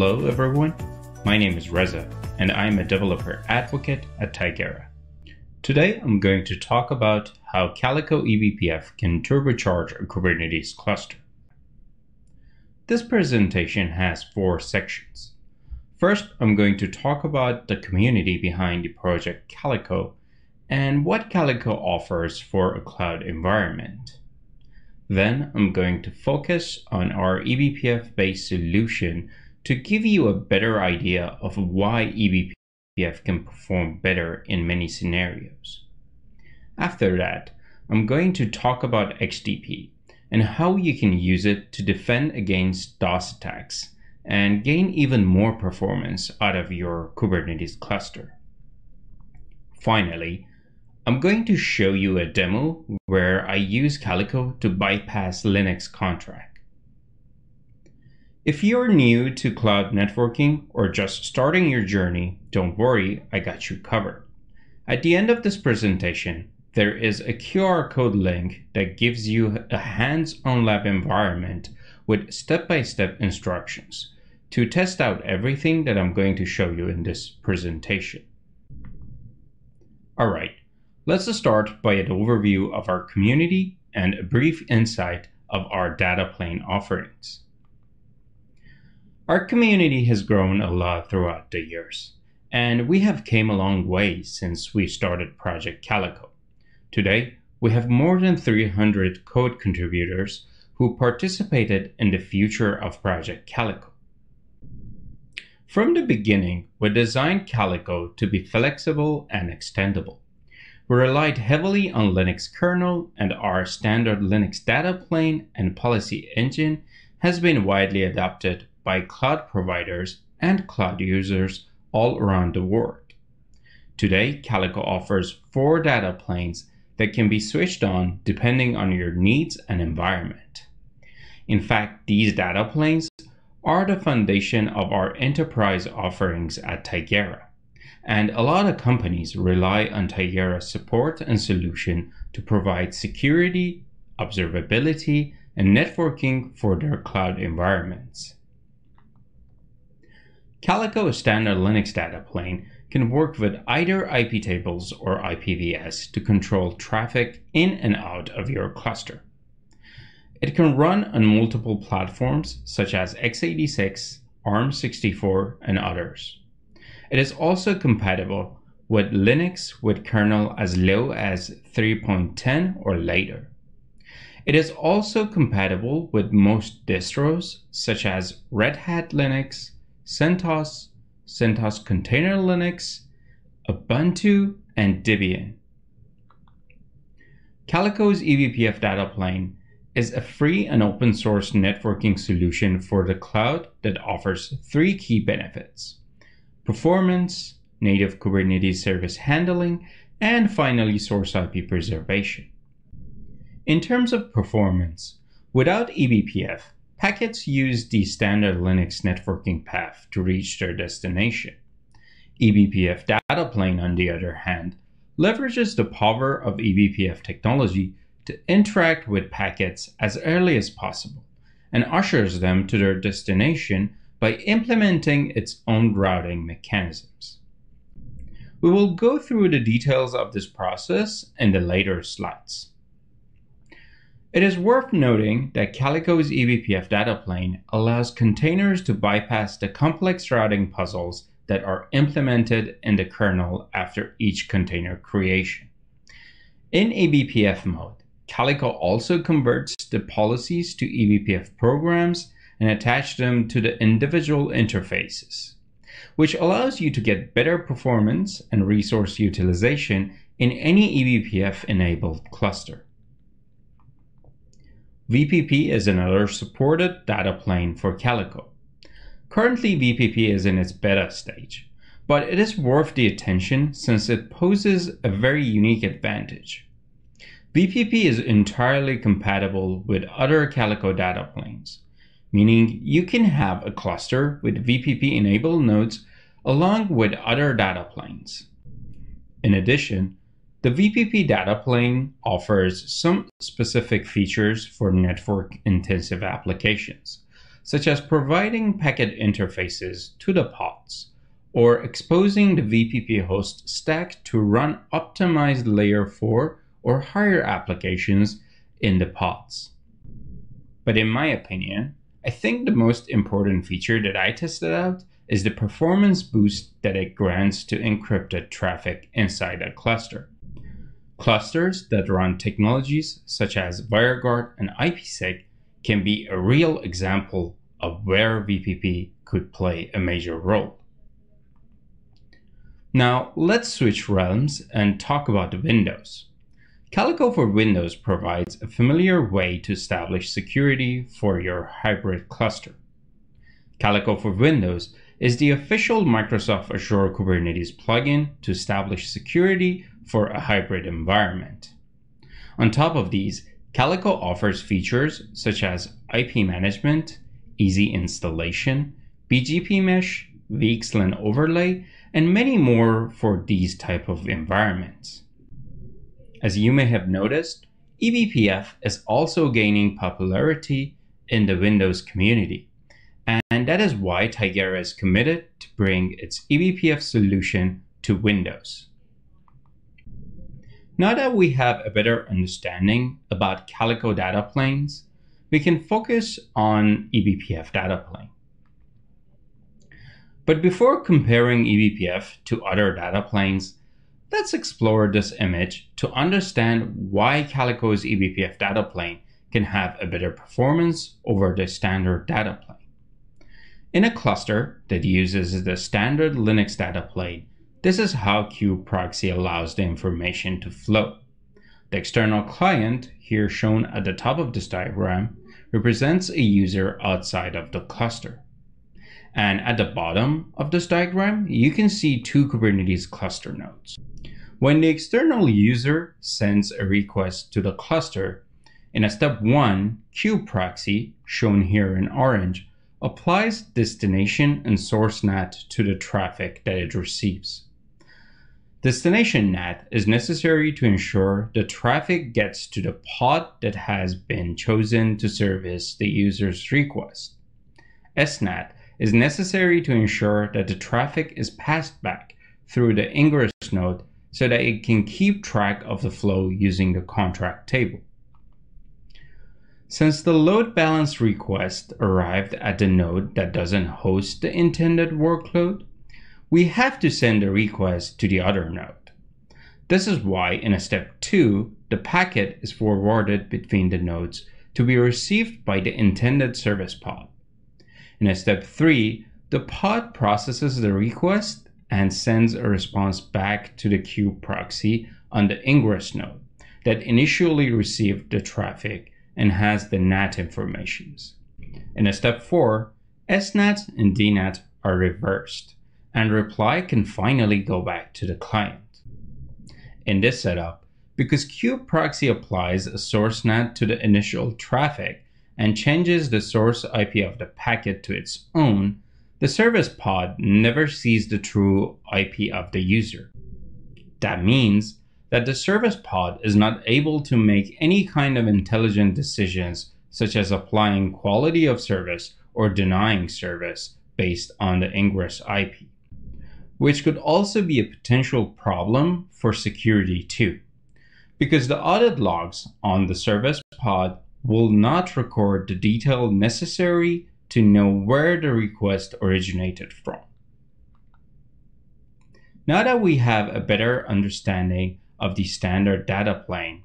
Hello, everyone. My name is Reza, and I'm a developer advocate at Tigera. Today, I'm going to talk about how Calico eBPF can turbocharge a Kubernetes cluster. This presentation has four sections. First, I'm going to talk about the community behind the project Calico and what Calico offers for a cloud environment. Then, I'm going to focus on our eBPF based solution to give you a better idea of why eBPF can perform better in many scenarios. After that, I'm going to talk about XDP and how you can use it to defend against DOS attacks and gain even more performance out of your Kubernetes cluster. Finally, I'm going to show you a demo where I use Calico to bypass Linux conntrack. If you're new to cloud networking or just starting your journey, don't worry, I got you covered. At the end of this presentation, there is a QR code link that gives you a hands-on lab environment with step-by-step instructions to test out everything that I'm going to show you in this presentation. Alright, let's start by an overview of our community and a brief insight of our data plane offerings. Our community has grown a lot throughout the years, and we have came a long way since we started Project Calico. Today, we have more than 300 code contributors who participated in the future of Project Calico. From the beginning, we designed Calico to be flexible and extendable. We relied heavily on Linux kernel and our standard Linux data plane and policy engine has been widely adopted by cloud providers and cloud users all around the world. Today, Calico offers four data planes that can be switched on depending on your needs and environment. In fact, these data planes are the foundation of our enterprise offerings at Tigera. And a lot of companies rely on Tigera's support and solution to provide security, observability, and networking for their cloud environments. Calico a standard Linux data plane can work with either IP tables or IPVS to control traffic in and out of your cluster. It can run on multiple platforms such as x86, ARM64, and others. It is also compatible with Linux with kernel as low as 3.10 or later. It is also compatible with most distros such as Red Hat Linux, CentOS, CentOS Container Linux, Ubuntu, and Debian. Calico's eBPF data plane is a free and open source networking solution for the cloud that offers three key benefits performance, native Kubernetes service handling, and finally source IP preservation. In terms of performance, without eBPF, Packets use the standard Linux networking path to reach their destination. eBPF data plane, on the other hand, leverages the power of eBPF technology to interact with packets as early as possible and ushers them to their destination by implementing its own routing mechanisms. We will go through the details of this process in the later slides. It is worth noting that Calico's eBPF data plane allows containers to bypass the complex routing puzzles that are implemented in the kernel after each container creation. In eBPF mode, Calico also converts the policies to eBPF programs and attach them to the individual interfaces, which allows you to get better performance and resource utilization in any eBPF enabled cluster. VPP is another supported data plane for Calico. Currently, VPP is in its beta stage, but it is worth the attention since it poses a very unique advantage. VPP is entirely compatible with other Calico data planes, meaning you can have a cluster with VPP enabled nodes along with other data planes. In addition, the VPP data plane offers some specific features for network intensive applications, such as providing packet interfaces to the pods or exposing the VPP host stack to run optimized layer 4 or higher applications in the pods. But in my opinion, I think the most important feature that I tested out is the performance boost that it grants to encrypted traffic inside a cluster. Clusters that run technologies such as WireGuard and IPsec can be a real example of where VPP could play a major role. Now let's switch realms and talk about Windows. Calico for Windows provides a familiar way to establish security for your hybrid cluster. Calico for Windows is the official Microsoft Azure Kubernetes plugin to establish security for a hybrid environment. On top of these, Calico offers features such as IP management, easy installation, BGP mesh, VXLAN overlay, and many more for these type of environments. As you may have noticed, eBPF is also gaining popularity in the Windows community. And that is why Tigera is committed to bring its eBPF solution to Windows. Now that we have a better understanding about Calico data planes, we can focus on eBPF data plane. But before comparing eBPF to other data planes, Let's explore this image to understand why Calico's eBPF data plane can have a better performance over the standard data plane. In a cluster that uses the standard Linux data plane, this is how kubeproxy allows the information to flow. The external client, here shown at the top of this diagram, represents a user outside of the cluster. And at the bottom of this diagram, you can see two Kubernetes cluster nodes. When the external user sends a request to the cluster, in a step 1, kubeproxy, shown here in orange, applies destination and source NAT to the traffic that it receives. Destination NAT is necessary to ensure the traffic gets to the pod that has been chosen to service the user's request. SNAT is necessary to ensure that the traffic is passed back through the ingress node so that it can keep track of the flow using the conntrack table. Since the load balance request arrived at the node that doesn't host the intended workload, we have to send the request to the other node. This is why in a step 2, the packet is forwarded between the nodes to be received by the intended service pod. In a step 3, the pod processes the request and sends a response back to the kubeproxy on the ingress node that initially received the traffic and has the NAT informations. In a step 4, SNAT and DNAT are reversed, and reply can finally go back to the client. In this setup, because kubeproxy applies a source NAT to the initial traffic and changes the source IP of the packet to its own, the service pod never sees the true IP of the user. That means that the service pod is not able to make any kind of intelligent decisions such as applying quality of service or denying service based on the ingress IP, which could also be a potential problem for security too, because the audit logs on the service pod will not record the detail necessary to know where the request originated from. Now that we have a better understanding of the standard data plane,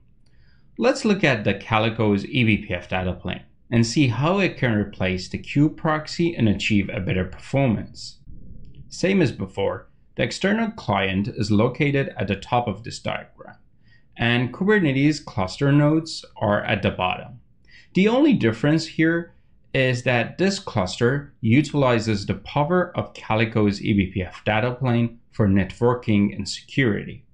let's look at the Calico's eBPF data plane and see how it can replace the kubeproxy and achieve a better performance. Same as before, the external client is located at the top of this diagram, and Kubernetes cluster nodes are at the bottom. The only difference here is that this cluster utilizes the power of Calico's eBPF data plane for networking and security.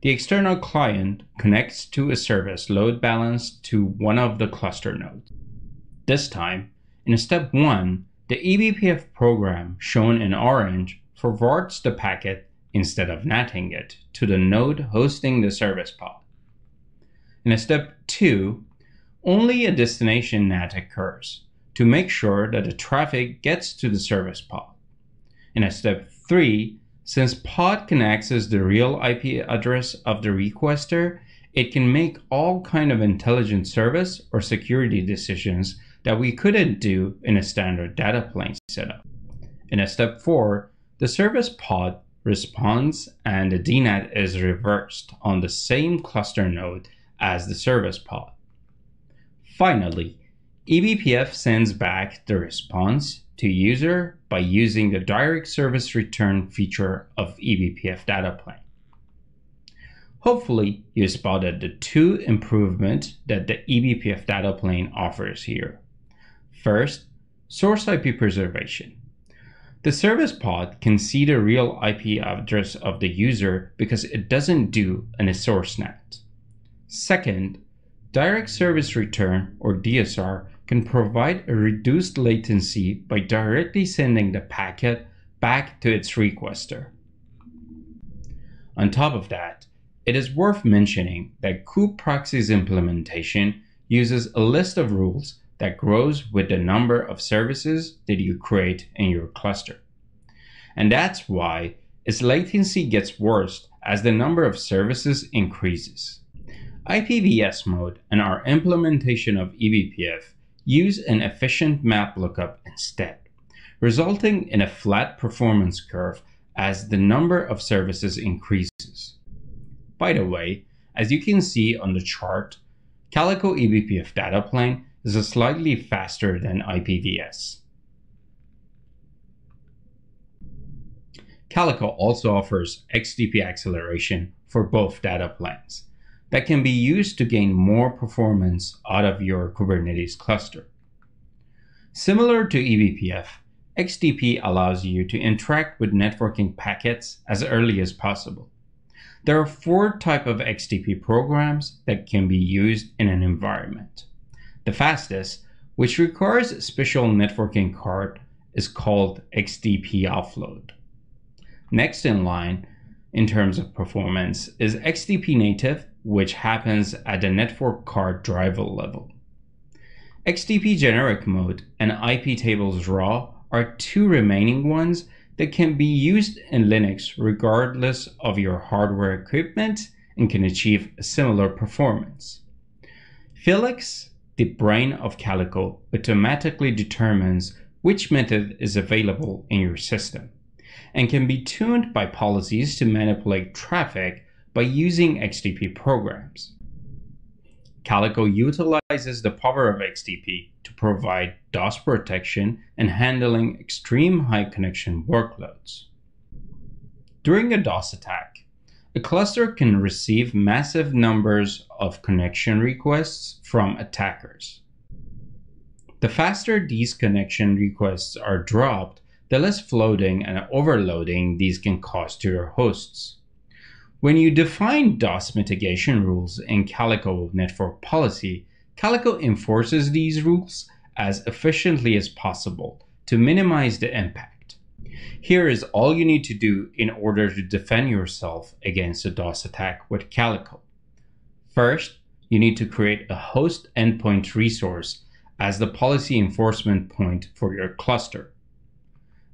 The external client connects to a service load balanced to one of the cluster nodes. This time, in step 1, the eBPF program shown in orange forwards the packet instead of natting it to the node hosting the service pod. In step 2, only a destination NAT occurs. to make sure that the traffic gets to the service pod. In step 3, since pod can access the real IP address of the requester, it can make all kind of intelligent service or security decisions that we couldn't do in a standard data plane setup. In a step 4, the service pod responds and the DNAT is reversed on the same cluster node as the service pod. Finally, eBPF sends back the response to user by using the direct service return feature of eBPF data plane. Hopefully, you spotted the two improvements that the eBPF data plane offers here. First, source IP preservation. The service pod can see the real IP address of the user because it doesn't do an source NAT. Second, direct service return or DSR can provide a reduced latency by directly sending the packet back to its requester. On top of that, it is worth mentioning that kubeproxy's implementation uses a list of rules that grows with the number of services that you create in your cluster. And that's why its latency gets worse as the number of services increases. IPVS mode and our implementation of eBPF use an efficient map lookup instead, resulting in a flat performance curve as the number of services increases. By the way, as you can see on the chart, Calico eBPF data plane is slightly faster than IPVS. Calico also offers XDP acceleration for both data planes that can be used to gain more performance out of your Kubernetes cluster. Similar to eBPF, XDP allows you to interact with networking packets as early as possible. There are four type of XDP programs that can be used in an environment. The fastest, which requires a special networking card, is called XDP offload. Next in line, in terms of performance, is XDP native, which happens at the network card driver level. XDP generic mode and IP tables raw are two remaining ones that can be used in Linux regardless of your hardware equipment and can achieve similar performance. Felix the brain of Calico automatically determines which method is available in your system and can be tuned by policies to manipulate traffic by using XDP programs. Calico utilizes the power of XDP to provide DOS protection and handling extreme high connection workloads. During a DOS attack, a cluster can receive massive numbers of connection requests from attackers. The faster these connection requests are dropped, the less floating and overloading these can cause to your hosts. When you define DOS mitigation rules in Calico network policy, Calico enforces these rules as efficiently as possible to minimize the impact. Here is all you need to do in order to defend yourself against a DOS attack with Calico. First, you need to create a host endpoint resource as the policy enforcement point for your cluster.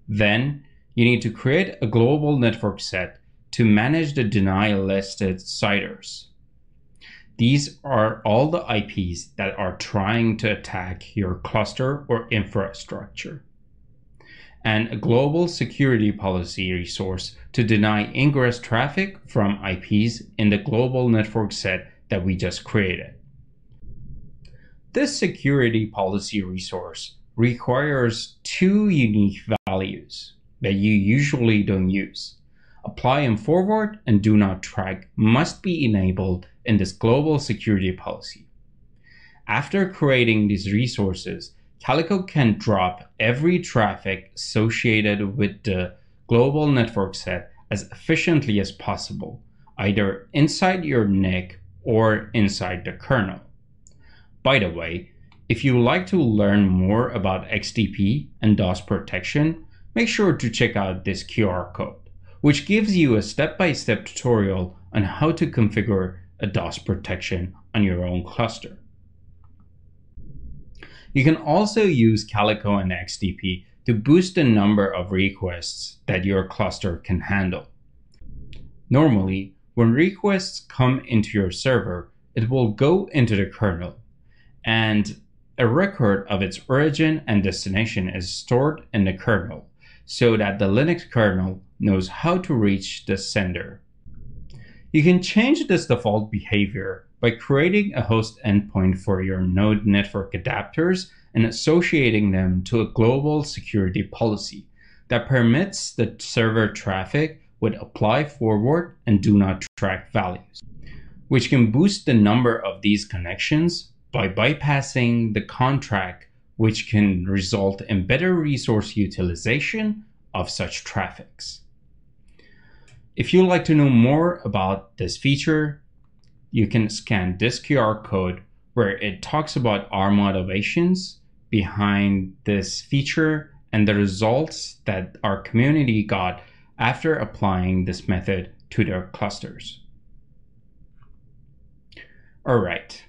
Then, you need to create a global network set to manage the denial listed CIDRs. These are all the IPs that are trying to attack your cluster or infrastructure and a global security policy resource to deny ingress traffic from IPs in the global network set that we just created. This security policy resource requires two unique values that you usually don't use. Apply and forward and do not track must be enabled in this global security policy. After creating these resources, Calico can drop every traffic associated with the global network set as efficiently as possible, either inside your NIC or inside the kernel. By the way, if you like to learn more about XDP and DOS protection, make sure to check out this QR code, which gives you a step-by-step -step tutorial on how to configure a DOS protection on your own cluster. You can also use Calico and XDP to boost the number of requests that your cluster can handle. Normally, when requests come into your server, it will go into the kernel, and a record of its origin and destination is stored in the kernel so that the Linux kernel knows how to reach the sender. You can change this default behavior by creating a host endpoint for your node network adapters and associating them to a global security policy that permits the server traffic with apply forward and do not track values, which can boost the number of these connections by bypassing the conntrack, which can result in better resource utilization of such traffics. If you'd like to know more about this feature, you can scan this QR code where it talks about our motivations behind this feature and the results that our community got after applying this method to their clusters. All right,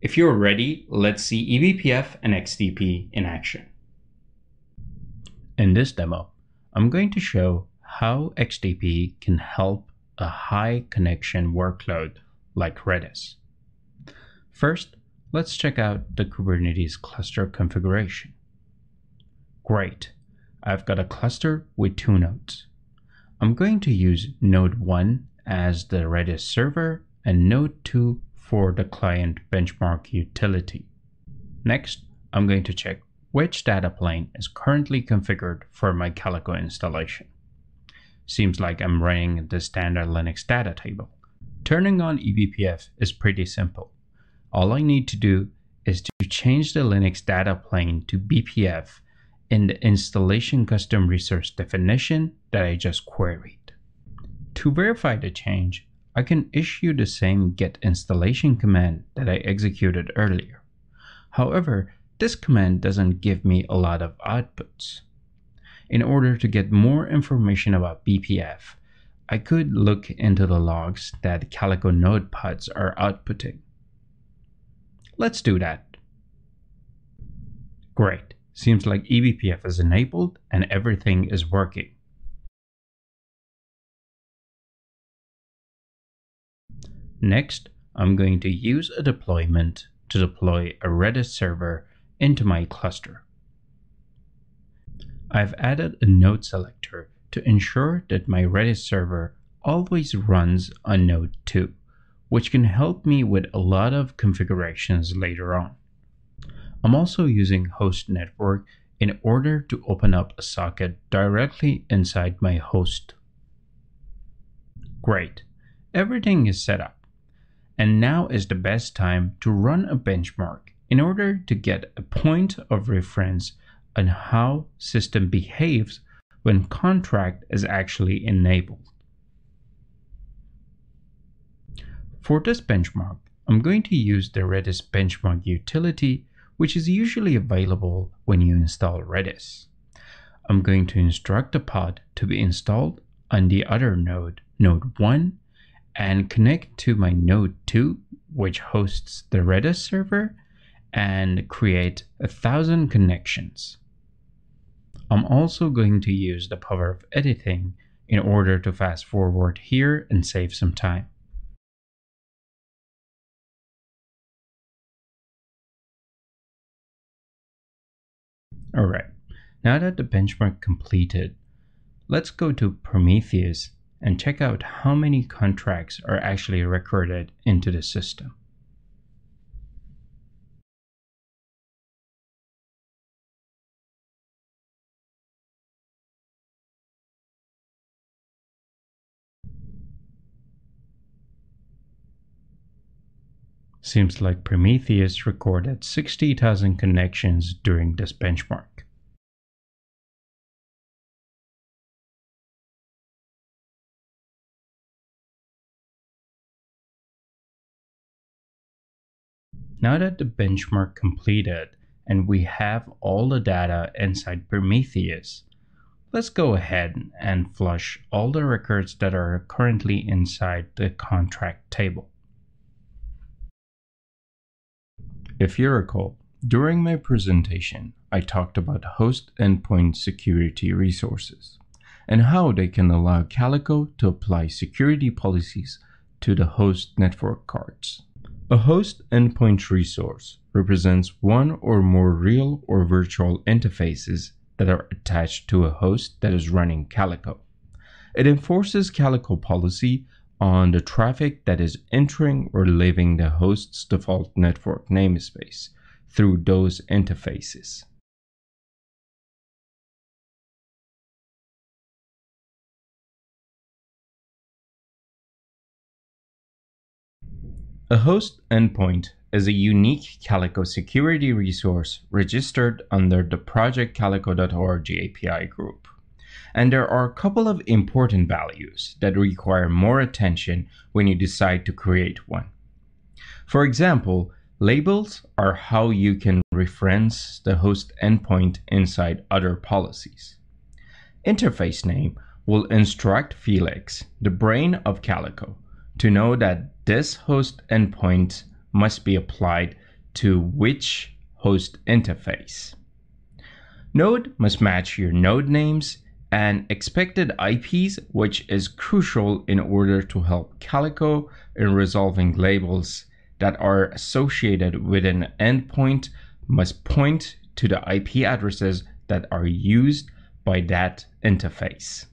if you're ready, let's see eBPF and XDP in action. In this demo, I'm going to show how XDP can help a high connection workload like Redis. First, let's check out the Kubernetes cluster configuration. Great, I've got a cluster with two nodes. I'm going to use node 1 as the Redis server and node 2 for the client benchmark utility. Next, I'm going to check which data plane is currently configured for my Calico installation. Seems like I'm running the standard Linux data table. Turning on eBPF is pretty simple. All I need to do is to change the Linux data plane to BPF in the installation custom resource definition that I just queried. To verify the change, I can issue the same get installation command that I executed earlier. However, this command doesn't give me a lot of outputs. In order to get more information about BPF, I could look into the logs that Calico node pods are outputting. Let's do that. Great. Seems like eBPF is enabled and everything is working. Next, I'm going to use a deployment to deploy a Redis server into my cluster. I've added a node selector to ensure that my Redis server always runs on node 2, which can help me with a lot of configurations later on. I'm also using host network in order to open up a socket directly inside my host. Great, everything is set up. And now is the best time to run a benchmark in order to get a point of reference on how system behaves when conntrack is actually enabled. For this benchmark, I'm going to use the Redis benchmark utility, which is usually available when you install Redis. I'm going to instruct the pod to be installed on the other node, node 1, and connect to my node 2, which hosts the Redis server, and create a thousand connections. I'm also going to use the power of editing in order to fast forward here and save some time. Alright, now that the benchmark completed, let's go to Prometheus and check out how many conntracks are actually recorded into the system. Seems like Prometheus recorded 60,000 connections during this benchmark. Now that the benchmark completed and we have all the data inside Prometheus, let's go ahead and flush all the records that are currently inside the conntrack table. If you recall, During my presentation, I talked about host endpoint security resources and how they can allow Calico to apply security policies to the host network cards. A host endpoint resource represents one or more real or virtual interfaces that are attached to a host that is running Calico. It enforces Calico policy on the traffic that is entering or leaving the host's default network namespace through those interfaces. A host endpoint is a unique Calico security resource registered under the Project Calico.org API group. And there are a couple of important values that require more attention when you decide to create one. For example, labels are how you can reference the host endpoint inside other policies. Interface name will instruct Felix, the brain of Calico, to know that this host endpoint must be applied to which host interface. Node must match your node names and expected IPs, which is crucial in order to help Calico in resolving labels that are associated with an endpoint must point to the IP addresses that are used by that interface.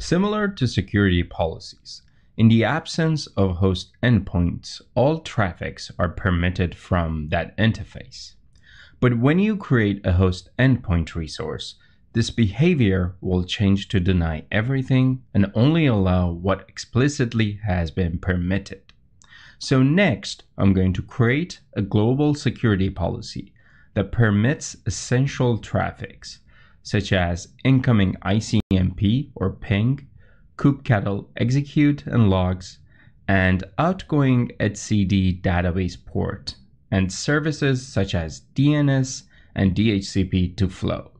Similar to security policies, in the absence of host endpoints, all traffics are permitted from that interface. But when you create a host endpoint resource, this behavior will change to deny everything and only allow what explicitly has been permitted. So next, I'm going to create a global security policy that permits essential traffics such as incoming ICMP or ping, kubectl execute and logs, and outgoing etcd database port, and services such as DNS and DHCP to flow.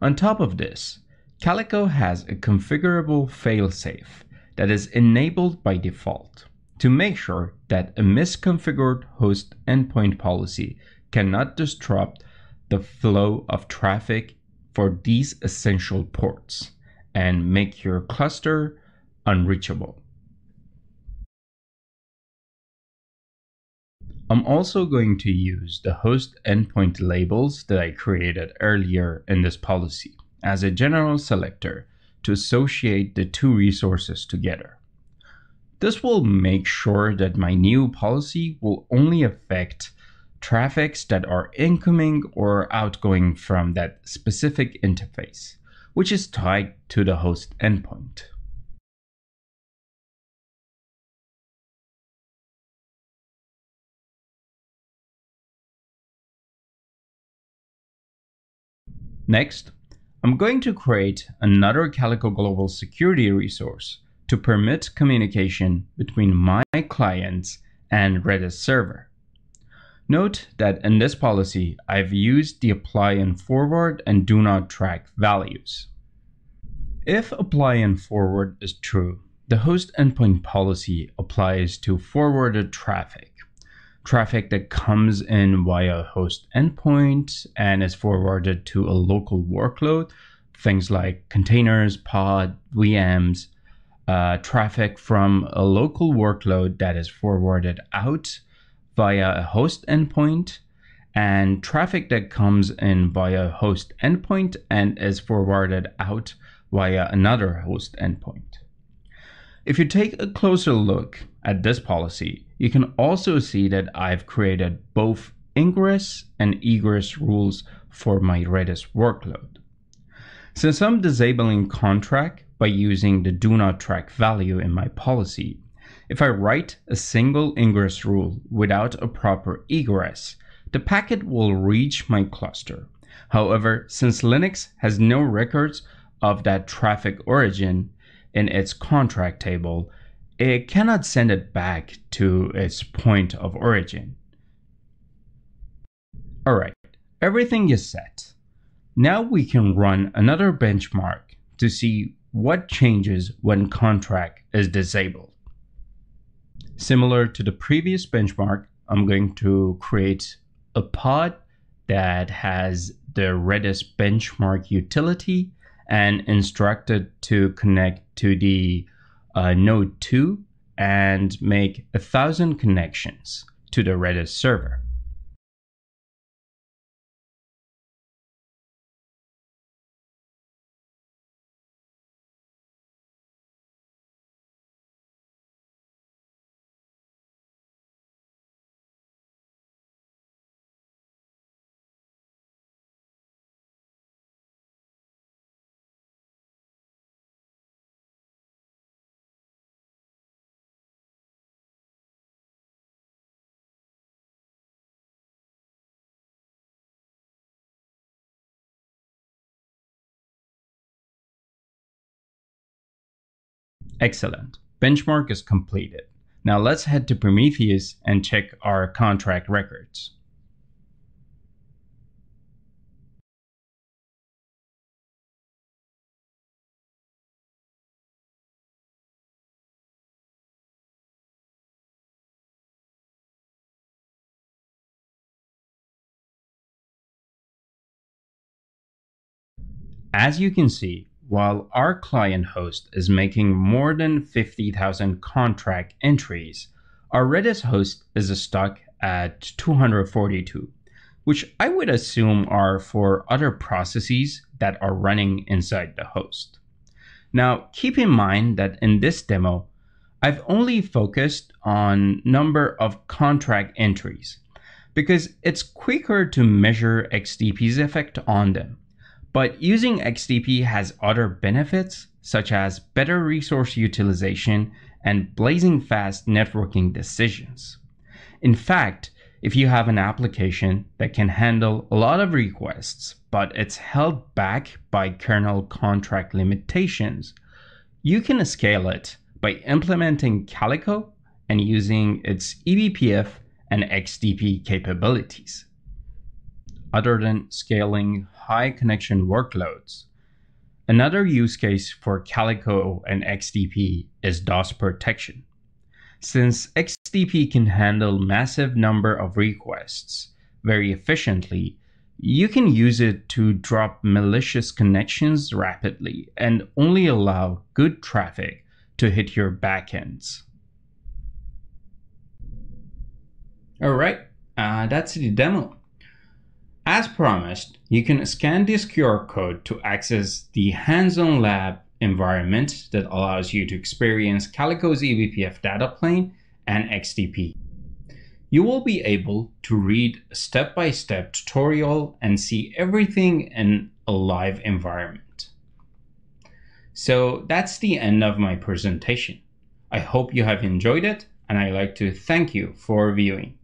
On top of this, Calico has a configurable failsafe that is enabled by default to make sure that a misconfigured host endpoint policy cannot disrupt the flow of traffic for these essential ports and make your cluster unreachable. I'm also going to use the host endpoint labels that I created earlier in this policy as a general selector to associate the two resources together. This will make sure that my new policy will only affect traffics that are incoming or outgoing from that specific interface, which is tied to the host endpoint. Next, I'm going to create another Calico Global Security resource to permit communication between my clients and Redis server. Note that in this policy, I've used the apply and forward and do not track values. If apply and forward is true, the host endpoint policy applies to forwarded traffic, traffic that comes in via host endpoint and is forwarded to a local workload, things like containers, pod, VMs, uh, traffic from a local workload that is forwarded out via a host endpoint and traffic that comes in via a host endpoint and is forwarded out via another host endpoint. If you take a closer look at this policy, you can also see that I've created both ingress and egress rules for my Redis workload. Since I'm disabling conntrack by using the do not track value in my policy, if I write a single ingress rule without a proper egress, the packet will reach my cluster. However, since Linux has no records of that traffic origin in its conntrack table, it cannot send it back to its point of origin. Alright, everything is set. Now we can run another benchmark to see what changes when conntrack is disabled. Similar to the previous benchmark, I'm going to create a pod that has the Redis benchmark utility and instruct it to connect to the uh, node 2 and make a thousand connections to the Redis server. Excellent. Benchmark is completed. Now let's head to Prometheus and check our conntrack records. As you can see, while our client host is making more than 50,000 conntrack entries, our Redis host is stuck at 242, which I would assume are for other processes that are running inside the host. Now, keep in mind that in this demo, I've only focused on number of conntrack entries because it's quicker to measure XDP's effect on them. But using XDP has other benefits, such as better resource utilization and blazing fast networking decisions. In fact, if you have an application that can handle a lot of requests, but it's held back by kernel conntrack limitations, you can scale it by implementing Calico and using its eBPF and XDP capabilities. Other than scaling high connection workloads. Another use case for Calico and XDP is DOS protection. Since XDP can handle massive number of requests very efficiently, you can use it to drop malicious connections rapidly and only allow good traffic to hit your backends. All right, uh, that's the demo. As promised, you can scan this QR code to access the hands-on lab environment that allows you to experience Calico's eBPF data plane and XDP. You will be able to read a step-by-step tutorial and see everything in a live environment. So that's the end of my presentation. I hope you have enjoyed it and I'd like to thank you for viewing.